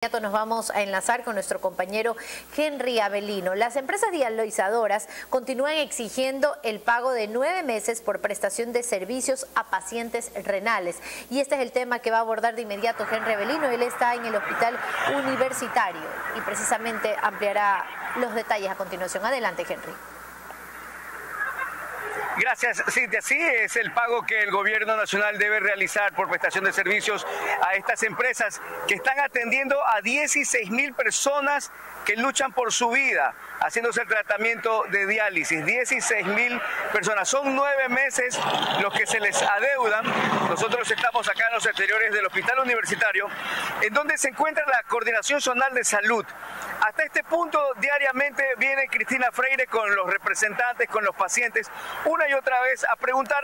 Nos vamos a enlazar con nuestro compañero Henry Avelino. Las empresas dializadoras continúan exigiendo el pago de nueve meses por prestación de servicios a pacientes renales. Y este es el tema que va a abordar de inmediato Henry Avelino. Él está en el hospital universitario y precisamente ampliará los detalles a continuación. Adelante, Henry. Gracias, Cintia. Sí, es el pago que el gobierno nacional debe realizar por prestación de servicios a estas empresas que están atendiendo a 16 mil personas que luchan por su vida haciéndose el tratamiento de diálisis. 16 mil personas. Son nueve meses los que se les adeudan. Nosotros estamos acá en los exteriores del Hospital Universitario, en donde se encuentra la Coordinación Zonal de Salud. Hasta este punto diariamente viene Cristina Freire con los representantes, con los pacientes, una y otra vez a preguntar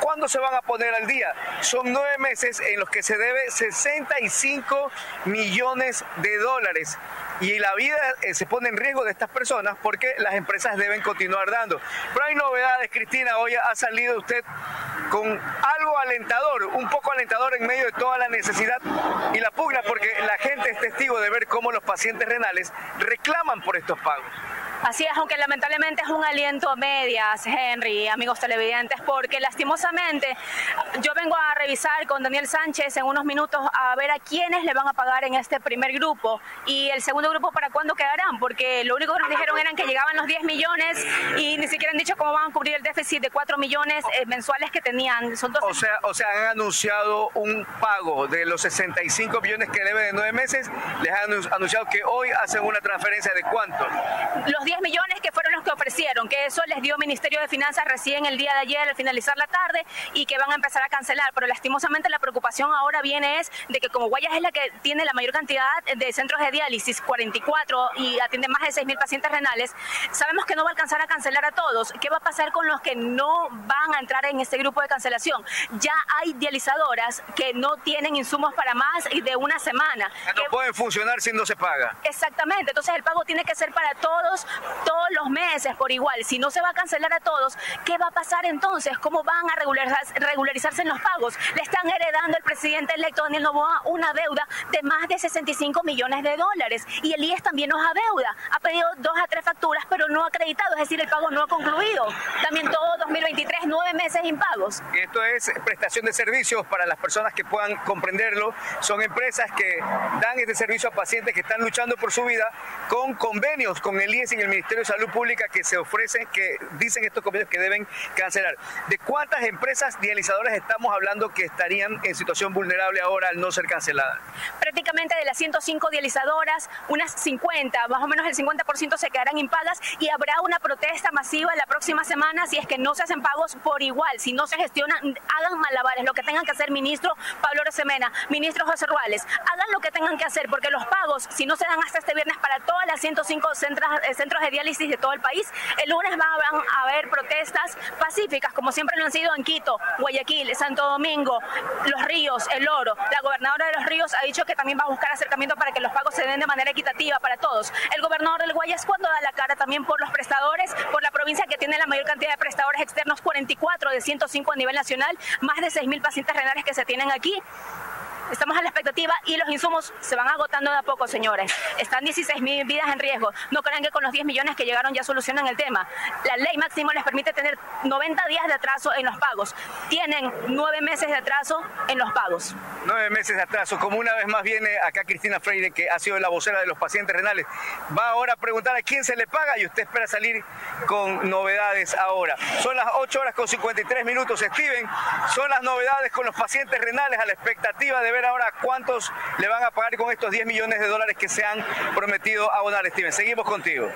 cuándo se van a poner al día. Son nueve meses en los que se debe 65 millones de dólares y la vida eh, se pone en riesgo de estas personas porque las empresas deben continuar dando. Pero hay novedades, Cristina, hoy ha salido usted con algo alentador, un poco alentador en medio de toda la necesidad y la pugna, porque la gente es testigo de ver cómo los pacientes renales reclaman por estos pagos. Así es, aunque lamentablemente es un aliento a medias, Henry, amigos televidentes, porque lastimosamente yo vengo a revisar con Daniel Sánchez en unos minutos a ver a quiénes le van a pagar en este primer grupo y el segundo grupo para cuándo quedarán, porque lo único que nos dijeron eran que llegaban los 10 millones y ni siquiera han dicho cómo van a cubrir el déficit de 4 millones eh, mensuales que tenían. Son o, sea, o sea, han anunciado un pago de los 65 millones que debe de nueve meses, les han anunciado que hoy hacen una transferencia de cuánto. Los 10 millones que fueron los que ofrecieron, que eso les dio Ministerio de Finanzas recién el día de ayer al finalizar la tarde y que van a empezar a cancelar. Pero lastimosamente la preocupación ahora viene es de que como Guayas es la que tiene la mayor cantidad de centros de diálisis, 44, y atiende más de 6 mil pacientes renales, sabemos que no va a alcanzar a cancelar a todos. ¿Qué va a pasar con los que no van a entrar en este grupo de cancelación? Ya hay dializadoras que no tienen insumos para más de una semana. no pueden funcionar si no se paga. Exactamente, entonces el pago tiene que ser para todos todos los meses por igual. Si no se va a cancelar a todos, ¿qué va a pasar entonces? ¿Cómo van a regularizarse en los pagos? Le están heredando el presidente electo Daniel Novoa una deuda de más de 65 millones de dólares. Y el IES también nos adeuda. Ha pedido dos a tres facturas, pero no ha acreditado, es decir, el pago no ha concluido. También todo 2023, nueve meses impagos. Esto es prestación de servicios para las personas que puedan comprenderlo. Son empresas que dan este servicio a pacientes que están luchando por su vida con convenios con el IES y el Ministerio de Salud Pública que se ofrecen, que dicen estos convenios que deben cancelar. ¿De cuántas empresas dializadoras estamos hablando que estarían en situación vulnerable ahora al no ser canceladas? Prácticamente de las 105 dializadoras, unas 50, más o menos el 50% se quedarán impagas y habrá una protesta masiva la próxima semana si es que no se hacen pagos por igual, si no se gestionan, hagan malabares, lo que tengan que hacer ministro Pablo Rosemena, ministro José Ruales, hagan lo que tengan que hacer porque los pagos, si no se dan hasta este viernes para todas las 105 centros, eh, centros de diálisis de todo el país. El lunes van a haber protestas pacíficas, como siempre lo han sido en Quito, Guayaquil, Santo Domingo, Los Ríos, El Oro. La gobernadora de Los Ríos ha dicho que también va a buscar acercamiento para que los pagos se den de manera equitativa para todos. El gobernador del Guayas cuando da la cara también por los prestadores, por la provincia que tiene la mayor cantidad de prestadores externos, 44 de 105 a nivel nacional, más de 6.000 pacientes renales que se tienen aquí. Estamos a la expectativa y los insumos se van agotando de a poco, señores. Están 16 mil vidas en riesgo. No crean que con los 10 millones que llegaron ya solucionan el tema. La ley máximo les permite tener 90 días de atraso en los pagos. Tienen nueve meses de atraso en los pagos. Nueve meses de atraso. Como una vez más viene acá Cristina Freire, que ha sido la vocera de los pacientes renales. Va ahora a preguntar a quién se le paga y usted espera salir con novedades ahora. Son las 8 horas con 53 minutos, Steven. Son las novedades con los pacientes renales a la expectativa de ver ahora cuántos le van a pagar con estos 10 millones de dólares que se han prometido abonar, Steven. Seguimos contigo.